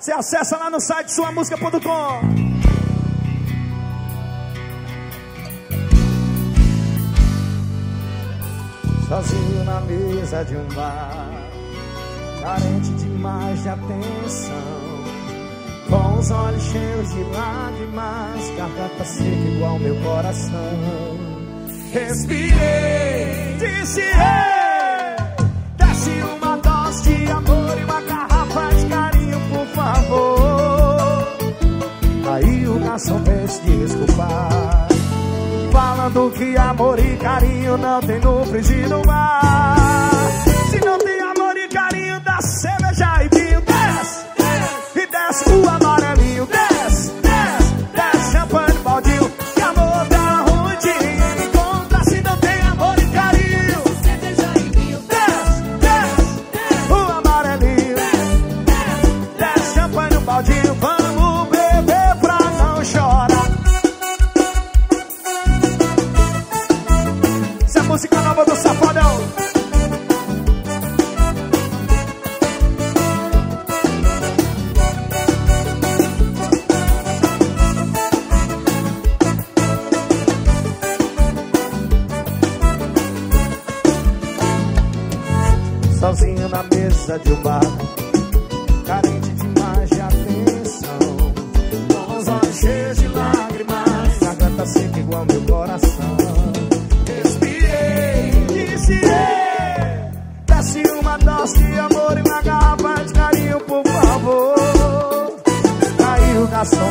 Você acessa lá no site suamusica.com. Sozinho na mesa de um bar, carente demais de atenção. Com os olhos cheios de lágrimas, garganta seca igual meu coração. Respirei, disse eu. soubesse desculpar Falando que amor e carinho não tem no frigido mar. Se não tem amor e carinho dá certo.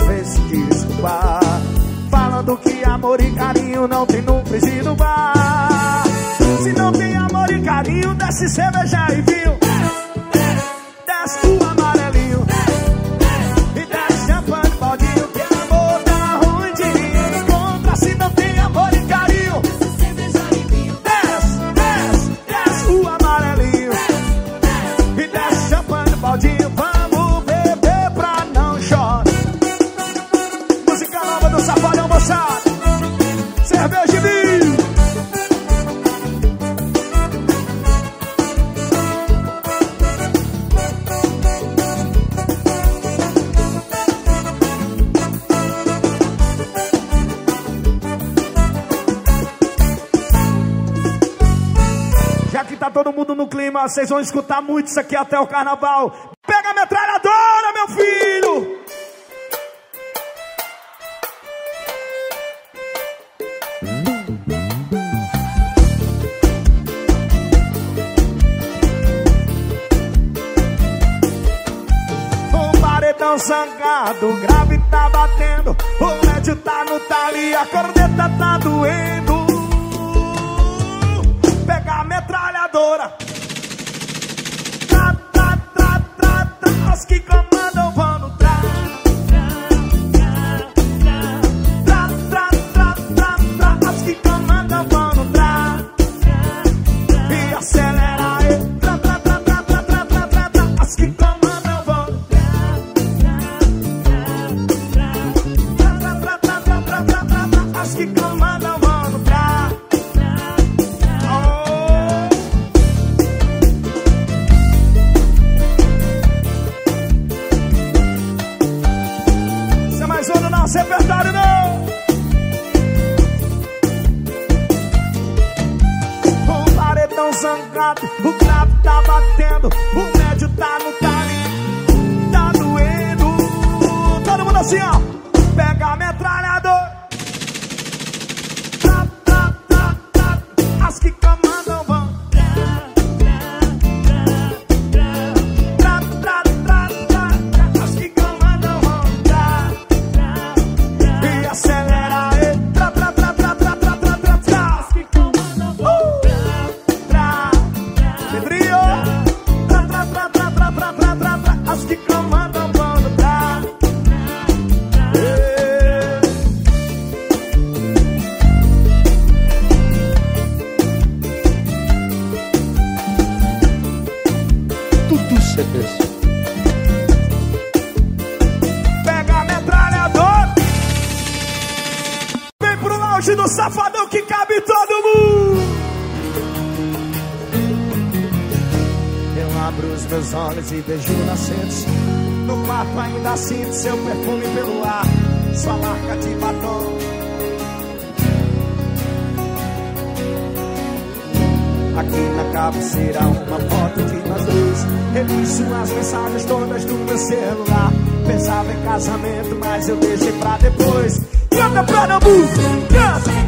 vem se desculpar Falando que amor e carinho não tem no presídio bar. Se não tem amor e carinho, desce cerveja e vinho. vocês vão escutar muito isso aqui até o carnaval. Pega a metralhadora, meu filho! Um paredão zangado as mensagens todas do meu celular. Pensava em casamento, mas eu deixei pra depois. Canta Pernambuco, canta!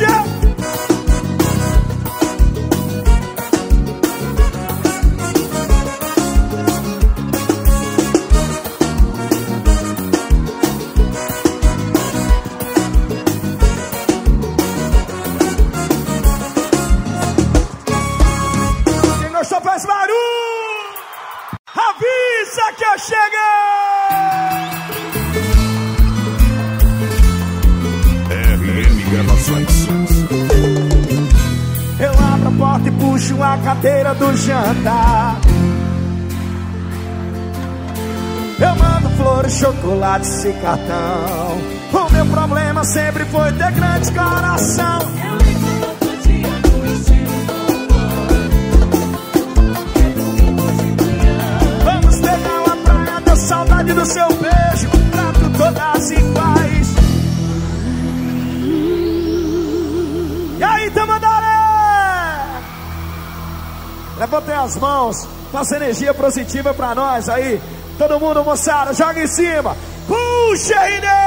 Yeah. parar de cicatão. O meu problema sempre foi ter grande coração. Vamos pegar uma praia, da saudade do seu beijo. Trato todas iguais. E aí, Tamandaré? Levantem as mãos. Faça energia positiva pra nós aí. Todo mundo, moçada, joga em cima. O Irene!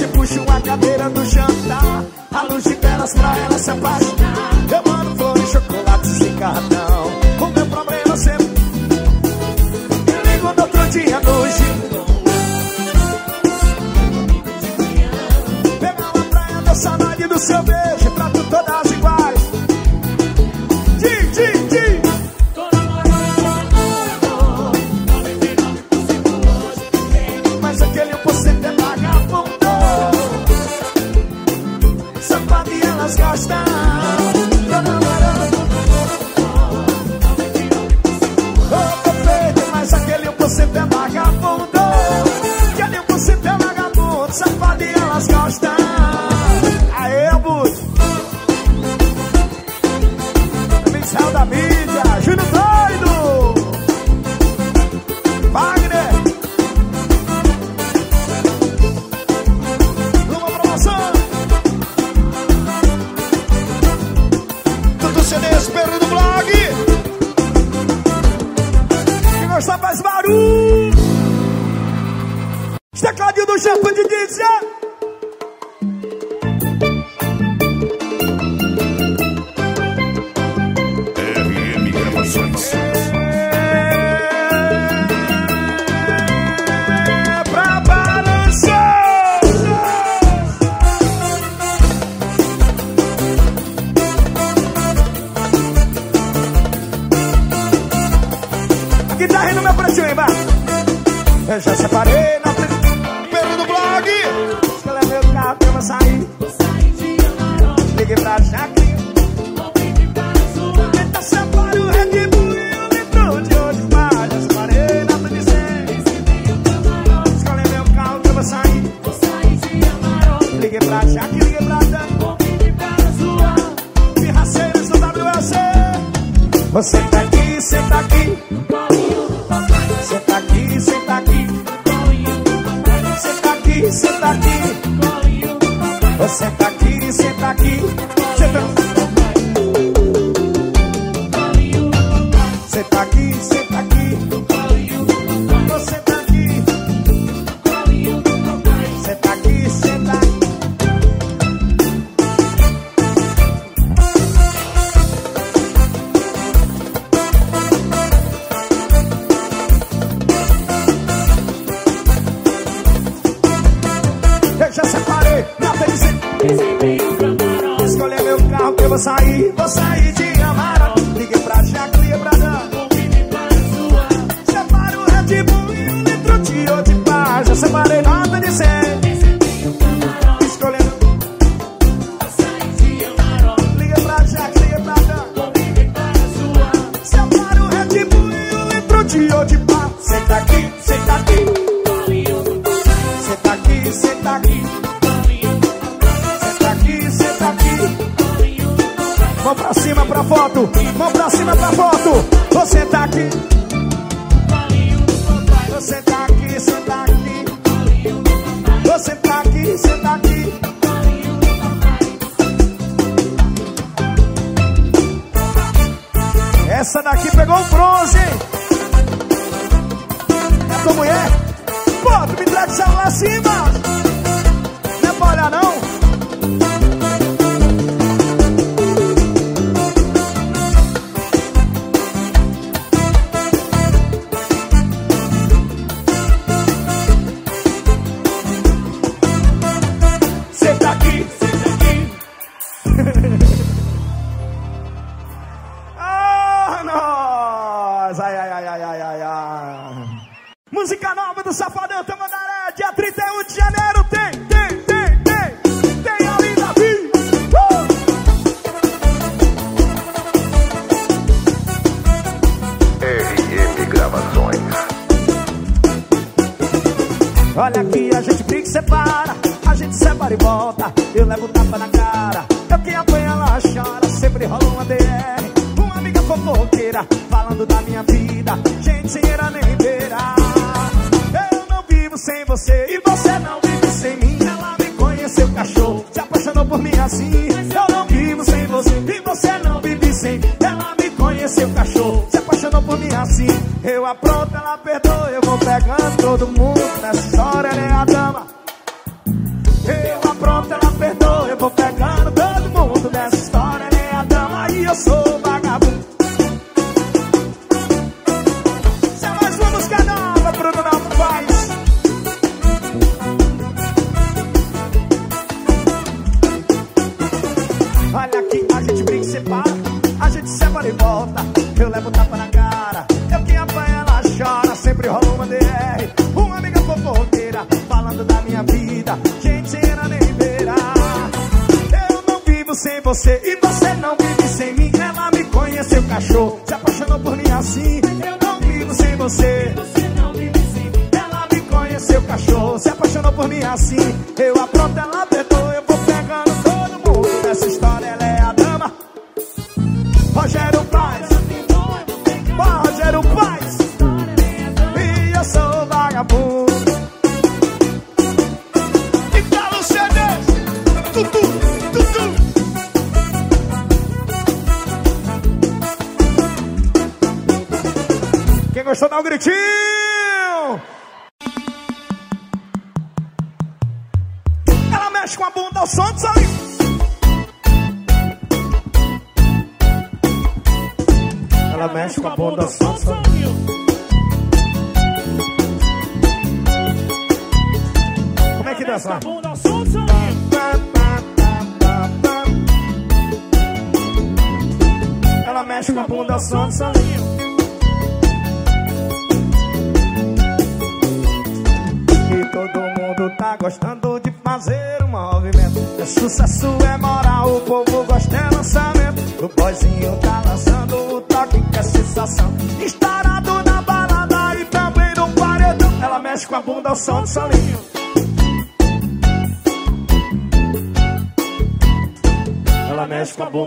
e puxo a cadeira do jantar. A luz de velas pra ela se apaixonar. Eu mando flores, chocolates e cartão. O meu problema sempre. É eu ligo no outro dia noite. Pegar uma praia da saudade do seu beijo. Essa daqui pegou o bronze, hein? É tua mulher? Pô, tu me traz de lá cima. Não é pra olhar, não. Eu levo tapa na você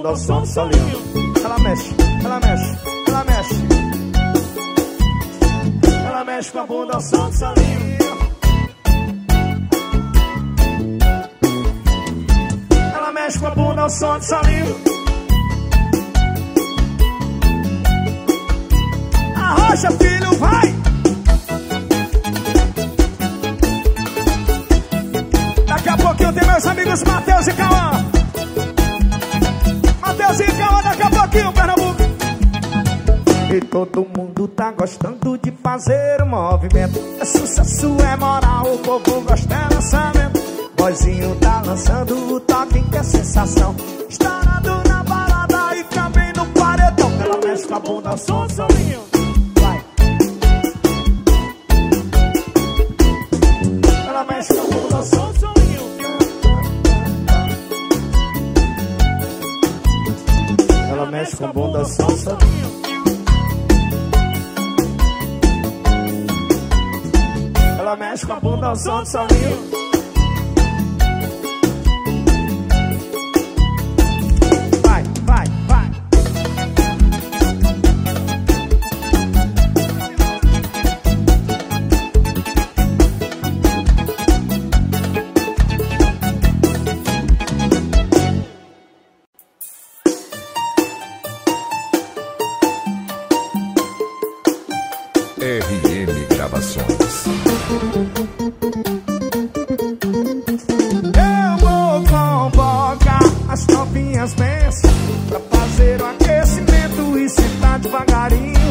mexe com a bunda ao som. Ela mexe, ela mexe, ela mexe. Ela mexe com a bunda ao som do solinho. Ela mexe com a bunda ao som do solinho. Arrocha, filho, vai! Daqui a pouquinho tem meus amigos Matheus e Cauã. Pernambuco. E todo mundo tá gostando de fazer o movimento. É sucesso, é moral, o povo gosta é lançamento. Boizinho tá lançando o toque que é sensação. Estourado na balada e também no paredão. Ela mexe com a bunda, som, solinho. Mexe com a bunda, som, solinho. Ela mexe com a bunda ao som do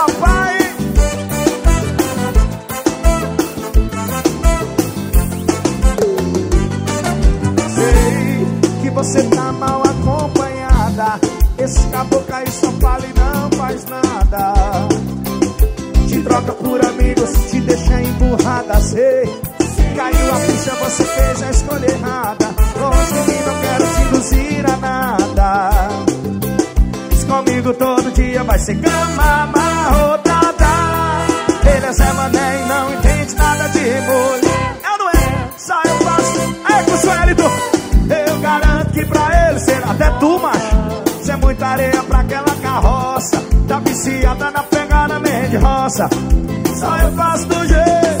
papai. Sei que você tá mal acompanhada. Esse caboclo aí só fala e não faz nada. Te troca por amigos, te deixa emburrada. Sei Caiu a ficha, você fez a escolha errada. Longe de mim, não quero te induzir a nada comigo todo dia vai ser cama amarrotada. Ele é Zé Mané e não entende nada de mulher. Eu não é, só eu faço. É com o Suelito. Eu garanto que pra ele será até tu, macho Você é muita areia pra aquela carroça. Tá viciada na pegada meio de roça. Só eu faço do jeito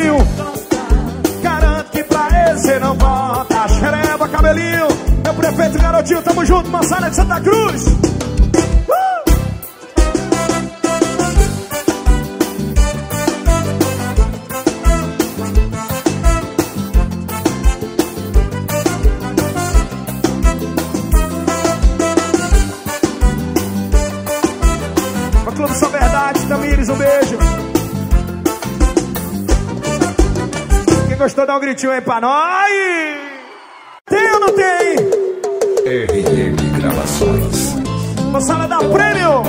cabelinho. Garanto que pra esse não volta. Xereba, cabelinho. Meu prefeito garotinho, tamo junto, Massara de Santa Cruz. gostou, dá um gritinho aí pra nós. Tem ou não tem? RM Gravações. Moçada da Prêmio.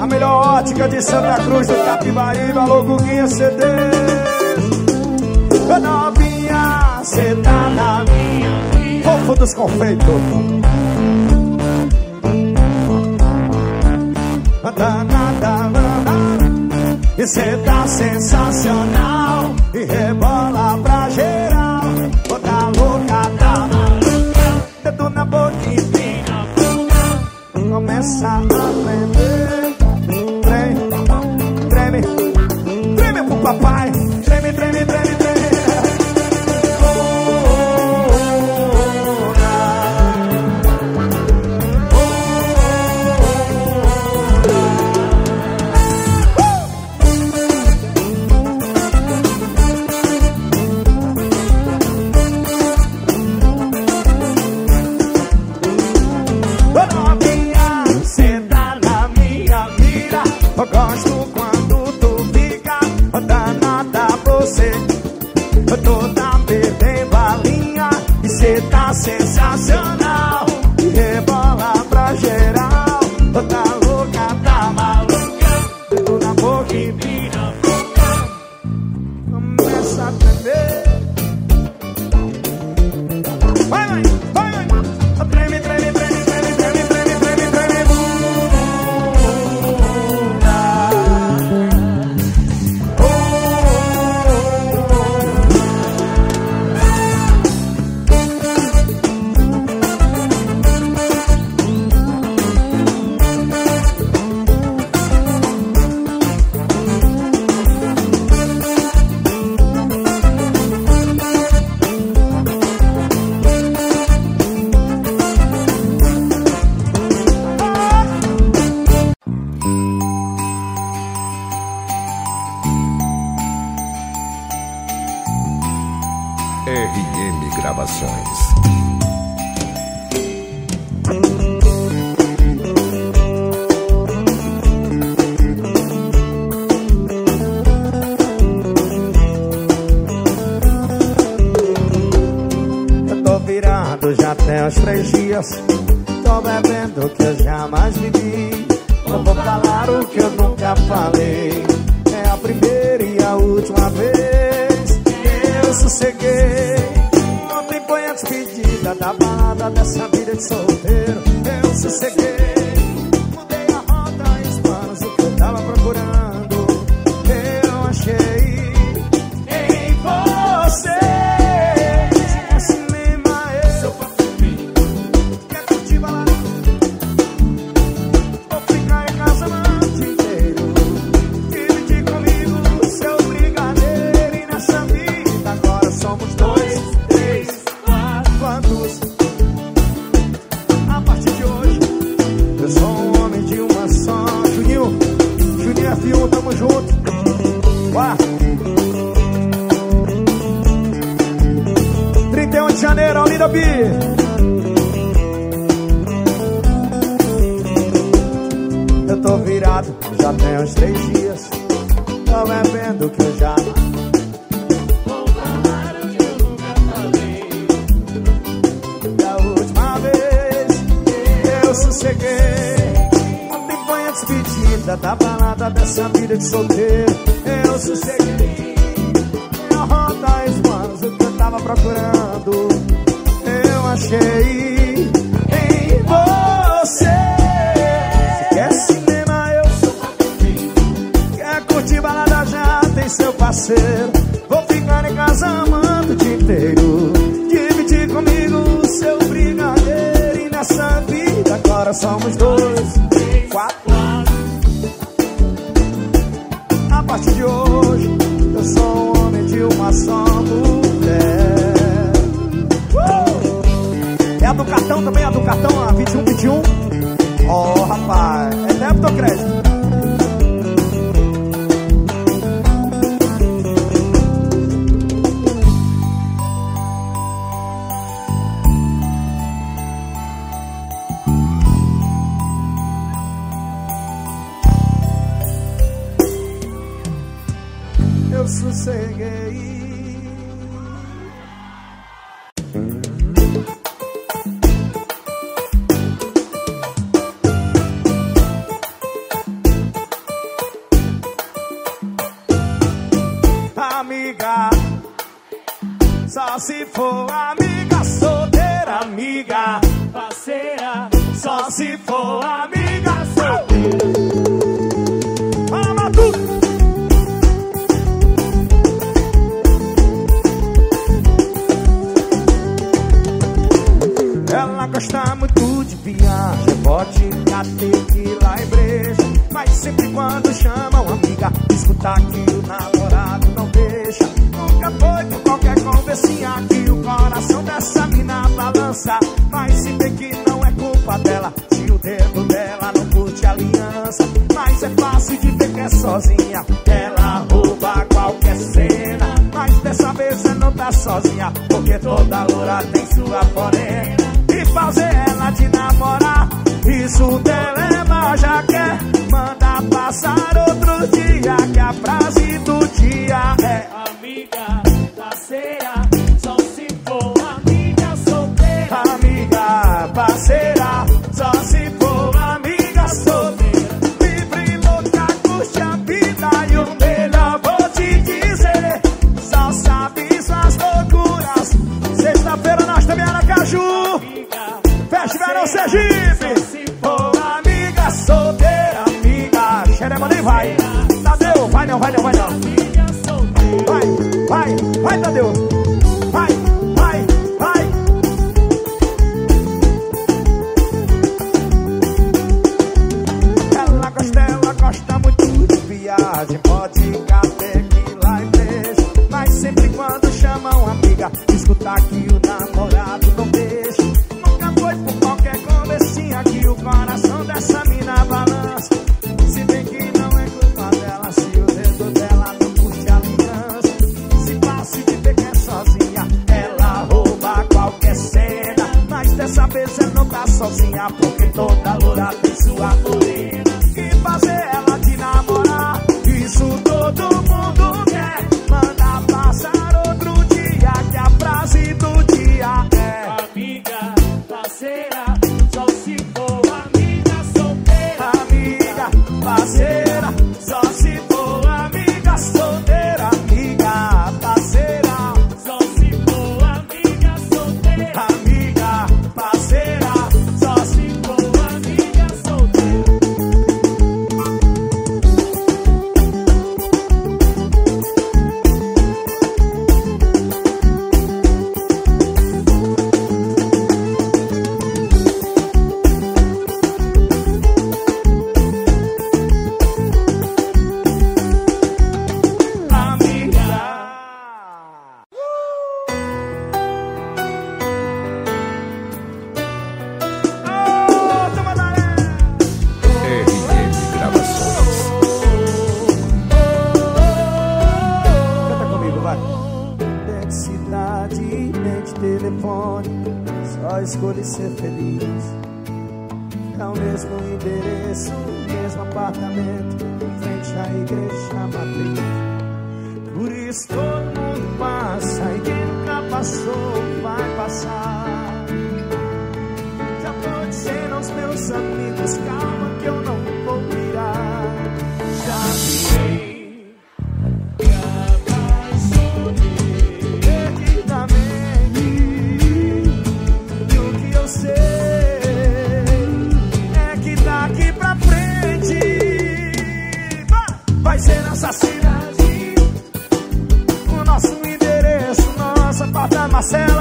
A melhor ótica de Santa Cruz do Capibaribe. logo Guguinha CD. Novinha, cê tá na minha Fofo dos confeitos. Danada, danada. E cê tá sensacional. rebola pra você. Eu tô tá perdendo a linha e cê tá sensacional. sosseguei. Tiveram Serginho! Escolhe ser feliz. É o mesmo endereço, o mesmo apartamento Em frente à igreja matriz. Por isso todo mundo passa E quem nunca passou vai passar. Já pode ser aos meus amigos. Marcela.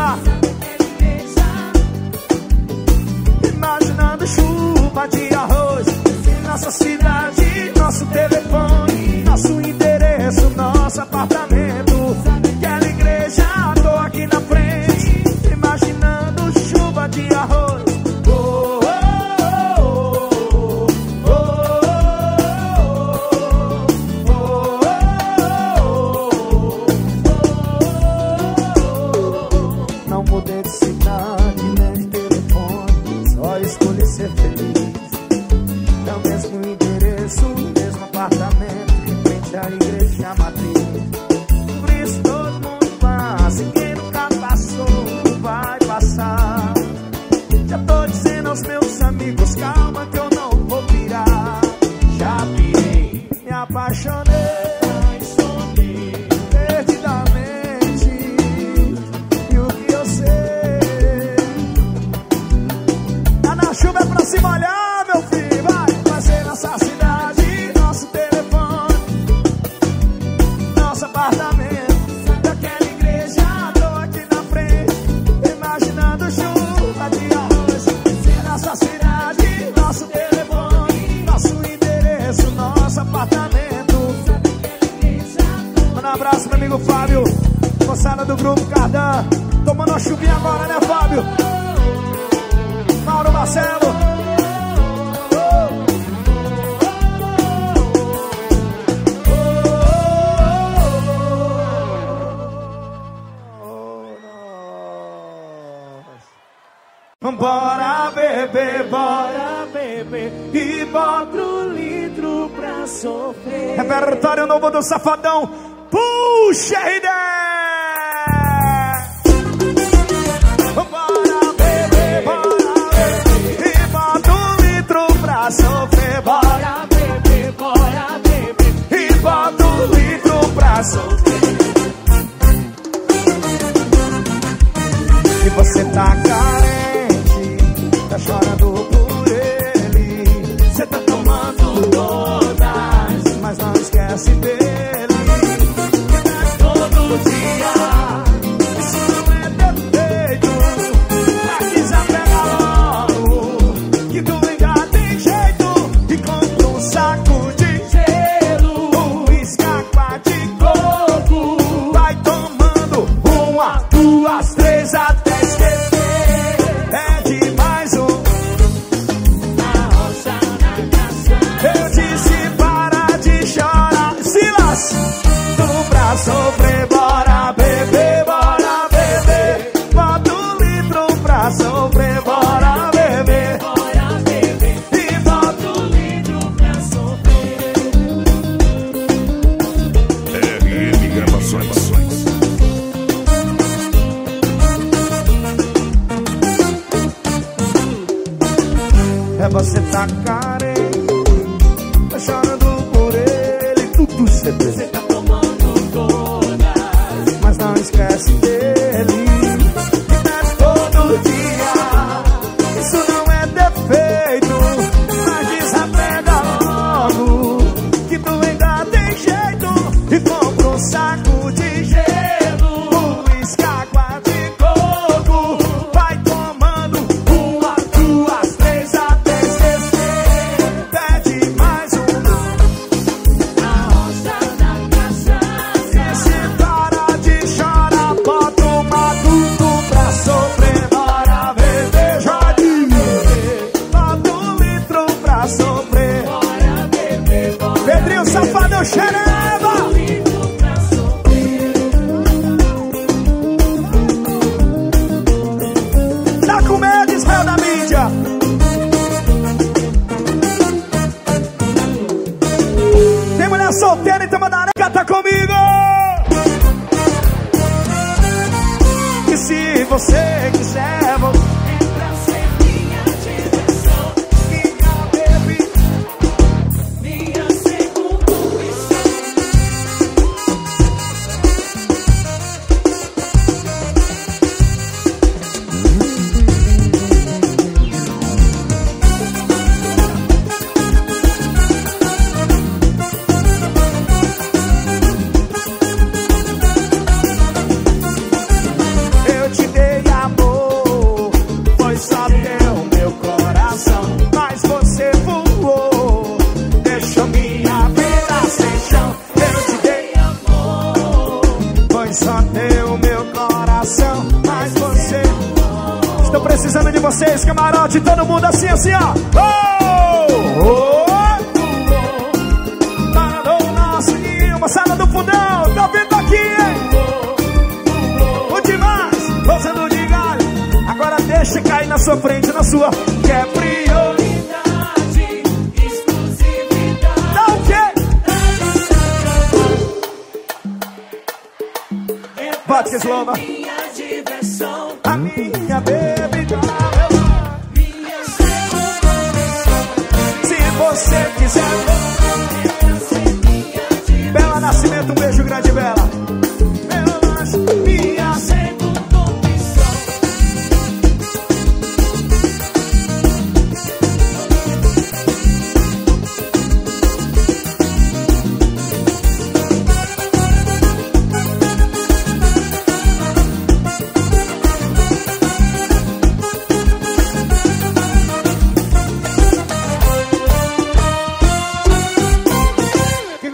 apaixonei. libertar o novo do safadão. Puxa você quiser.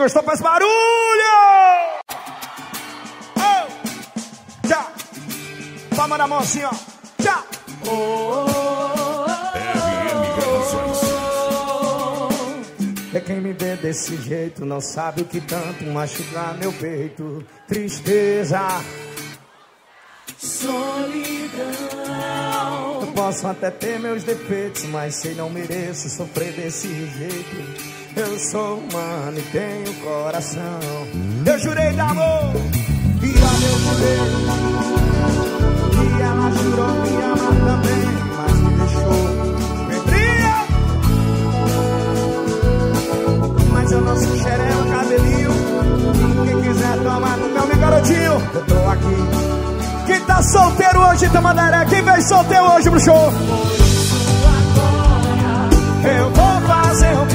Gostou faz barulho! Oh! Tchau! Palma na mão assim, ó. Tchau! RM Gravações. É quem me vê desse jeito não sabe o que tanto machucar meu peito. Tristeza. Solidão. Eu posso até ter meus defeitos, mas sei não mereço sofrer desse jeito. Eu sou humano e tenho coração. Eu jurei de amor e olha eu jurei. E ela jurou me amar também, mas me deixou fria. Mas eu não sou xereu, cabelinho. Quem quiser tomar no meu, meu garotinho, eu tô aqui. Quem tá solteiro hoje, Tamandaré? Quem veio solteiro hoje pro show? Eu vou fazer um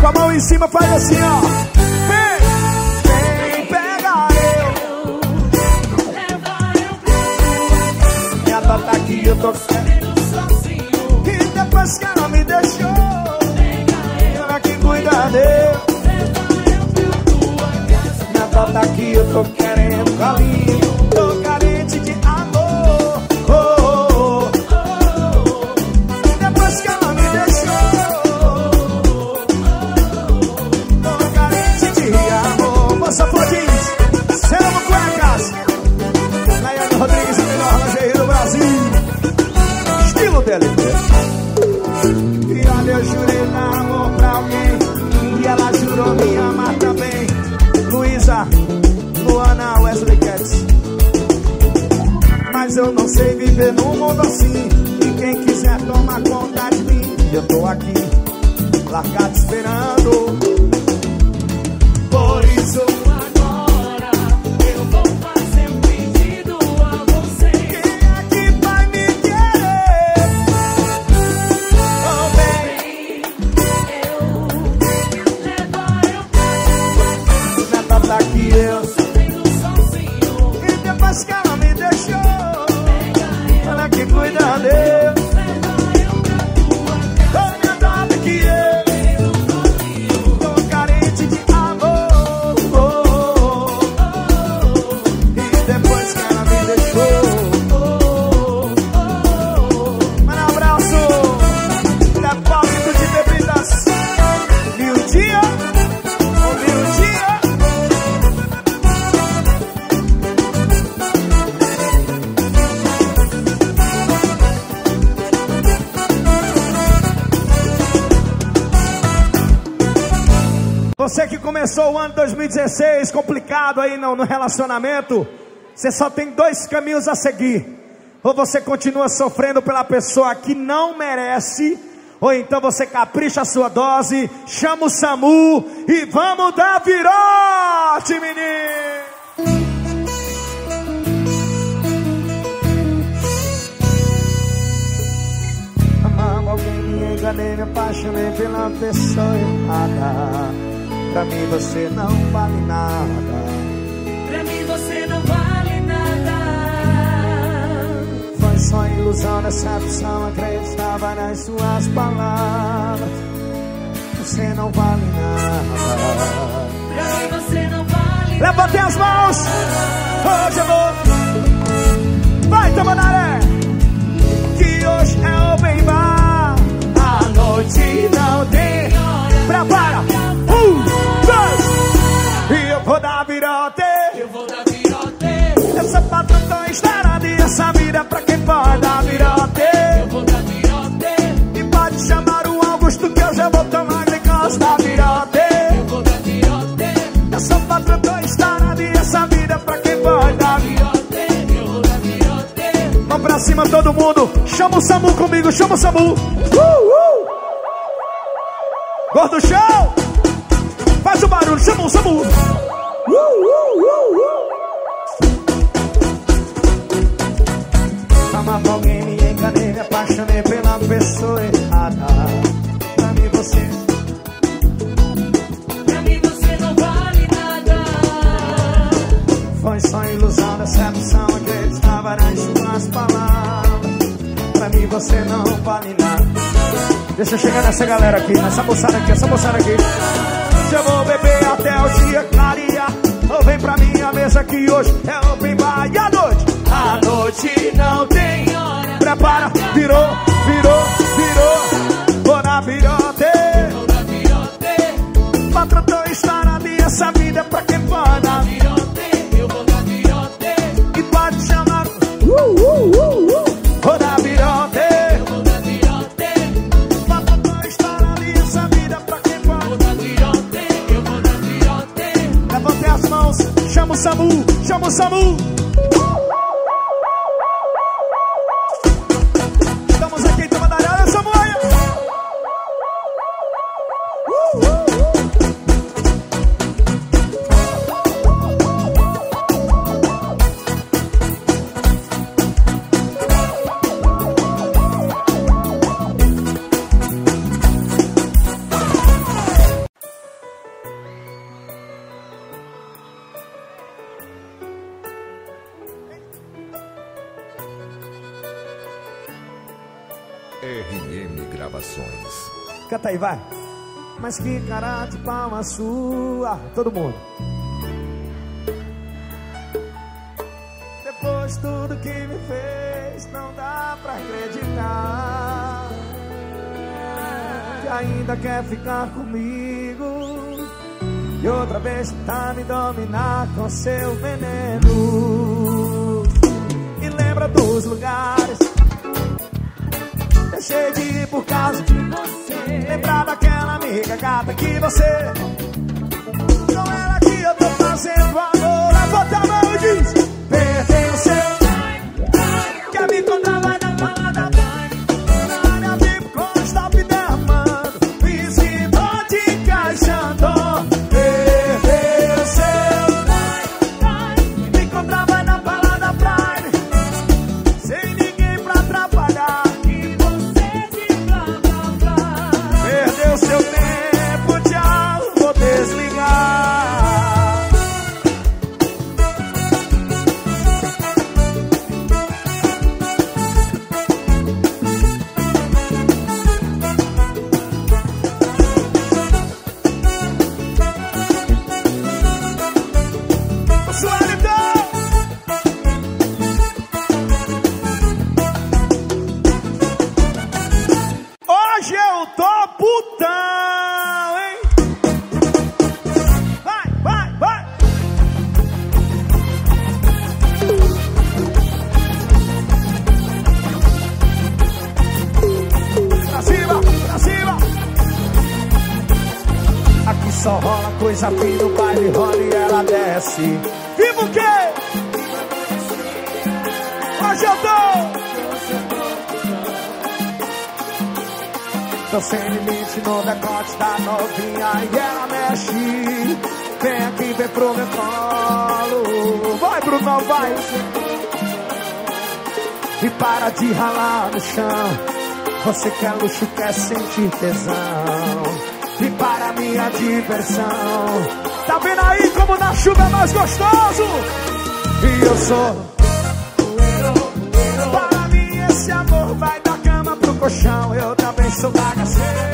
Com a mão em cima, faz assim, ó. Vem, vem, pega eu. Minha tá aqui, eu tô Sozinho. E depois que ela me deixou, ela que cuida dele. Minha tá aqui, eu tô querendo carinho. E olha, eu jurei dar amor pra alguém. E ela jurou me amar também. Luísa, Luana, Wesley Cats. Mas eu não sei viver num mundo assim. E quem quiser tomar conta de mim, eu tô aqui, largado esperando. 2016 complicado aí no, no relacionamento, você só tem dois caminhos a seguir. Ou você continua sofrendo pela pessoa que não merece, ou então você capricha a sua dose, chama o SAMU e vamos dar virote, menino! Amava alguém, me enganei, me apaixonei pela pessoa errada. Pra mim você não vale nada. Pra mim você não vale nada. Foi só ilusão, decepção, acreditava nas suas palavras. Você não vale nada. Pra mim você não vale Levante as mãos! Hoje eu vou. Vai, Tamanaré! Que hoje é open bar. A noite não tem. Essa vida pra quem pode dar virote. Eu vou dar virote. E pode chamar o Augusto que eu já vou tomar glicose da virote. Eu vou dar virote. Essa patrão tão estourada e essa vida pra quem pode dar virote. Eu vou dar virote. Vamos pra cima todo mundo. Chama o Samu comigo, chama o Samu. Uh, uh. Gordo show. Faz o barulho, chama o Samu. Uh, uh, uh, uh. Alguém, me enganei, me apaixonei pela pessoa errada. Pra mim você Pra mim você não vale nada. foi só ilusão, decepção. Acreditava nas suas palavras. Pra mim você não vale nada. Deixa eu chegar nessa galera aqui, nessa moçada aqui, essa moçada aqui. Eu vou beber até o dia clarear, ou vem pra minha mesa que hoje é open bar e a noite. Noite não tem hora. Prepara, virou, virou. Mas cara de palma sua. Todo mundo. Depois de tudo que me fez, não dá pra acreditar. Que ainda quer ficar comigo. E outra vez tentar me dominar com seu veneno. E lembra dos lugares. Deixei de ir por causa de Você. Lembrar amiga gata que você. Com ela que eu tô fazendo amor. Levanta a mão e diz de ralar no chão. Você quer luxo, quer sentir tesão. E para minha diversão. Tá vendo aí como na chuva é mais gostoso? E eu sou. Para mim esse amor vai da cama pro colchão. Eu também sou bagaceiro.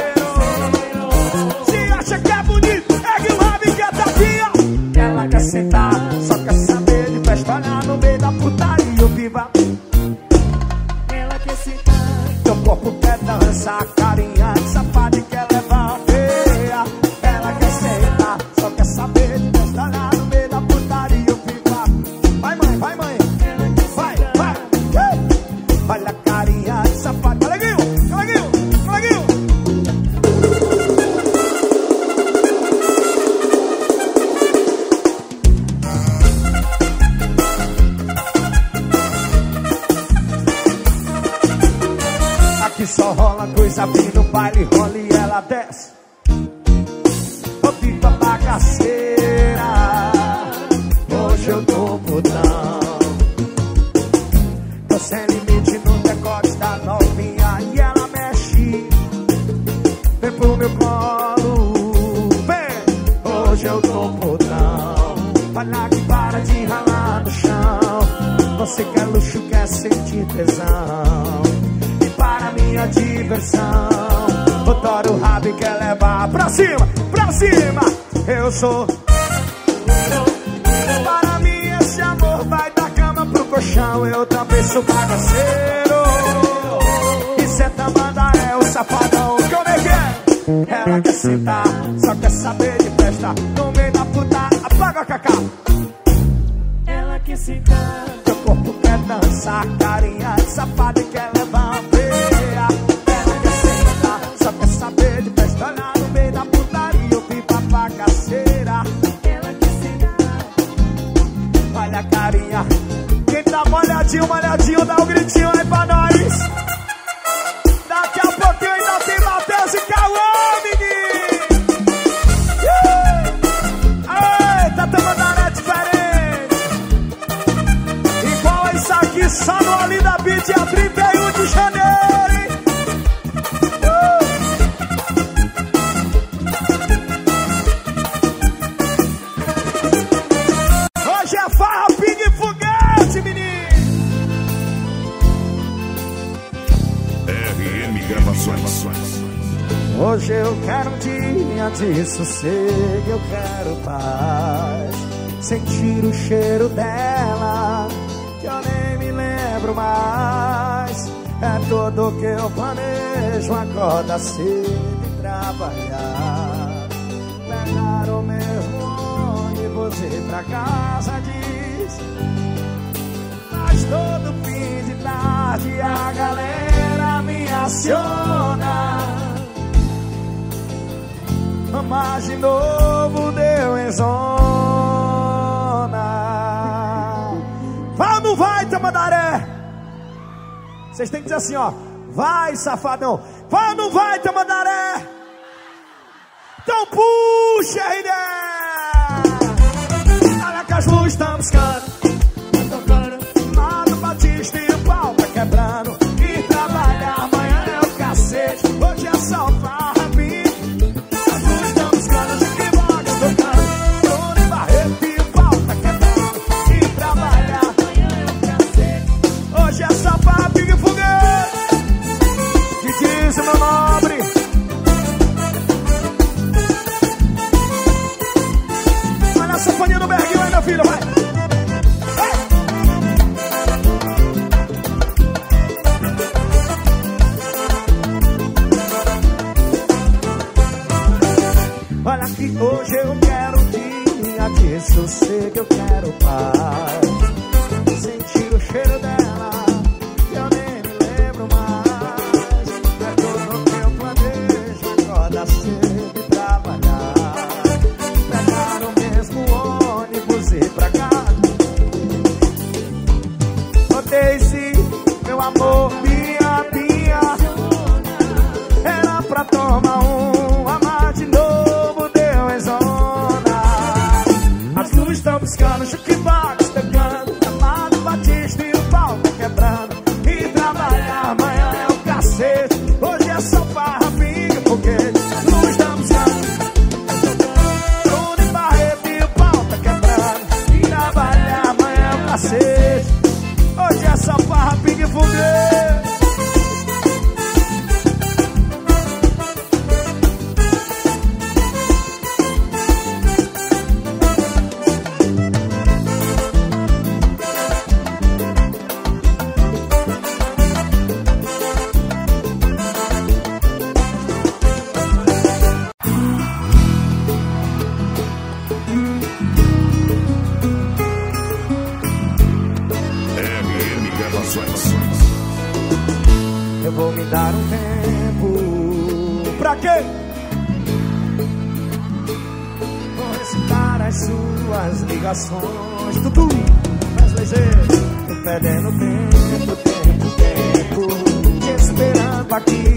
malhadinho, dá um gritinho aí. de sossego, eu quero paz. Sentir o cheiro dela, que eu nem me lembro mais. É tudo que eu planejo, acorda cedo e trabalhar. Pegar o meu ônibus e ir pra casa diz. Mas todo fim de tarde a galera me aciona mas de novo deu em zona. Vai ou não vai, Tamandaré? Vocês têm que dizer assim, ó. Vai, safadão. Vai ou não vai, Tamandaré? Então puxa Gravações. Eu vou me dar um tempo. Pra quê? Vou recitar as suas ligações. Tutu, faz lezer. Tô perdendo tempo, tempo, tempo. Te esperando aqui.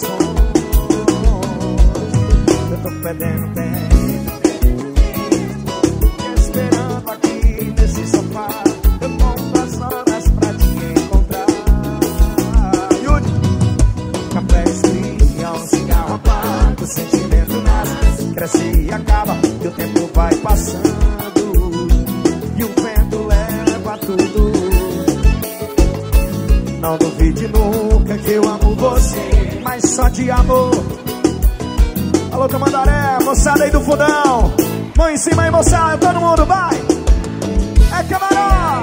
corazón, de tu. emoção, todo mundo vai. É camarão.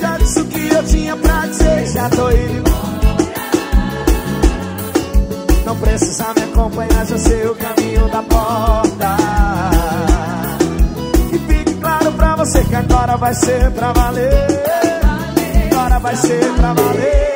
Já disse o que eu tinha pra dizer, já tô indo embora. Não precisa me acompanhar, já sei o caminho da porta. Que fique claro pra você que agora vai ser pra valer. Agora vai ser pra valer.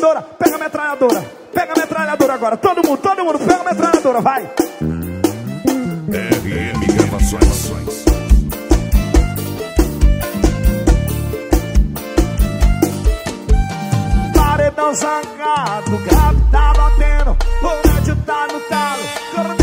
metralhadora, pega a metralhadora, pega a metralhadora agora. Todo mundo, todo mundo, pega a metralhadora, vai. RM Gravações. Paredão zangado, gato tá batendo, o rádio tá no talo.